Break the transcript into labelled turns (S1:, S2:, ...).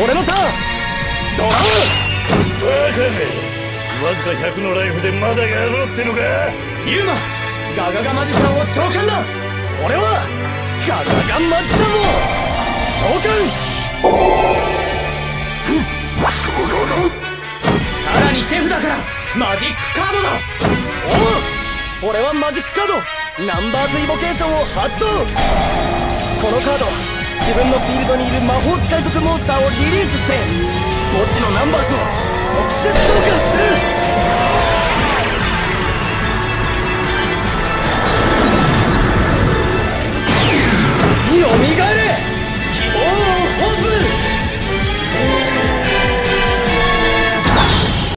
S1: 俺のターンドラン
S2: バカめわずか100のライフでまだやろうってのか
S1: ユーマガガガマジシャンを召喚だ俺はガガガマジシャンを召喚さらに手札からマジックカード。だおう俺はマジックカードナンバーズイボケーションを発動。このカード自分のフィールドにいる魔法使い族モンスターをリリースして墓地のナンバーズを特殊召喚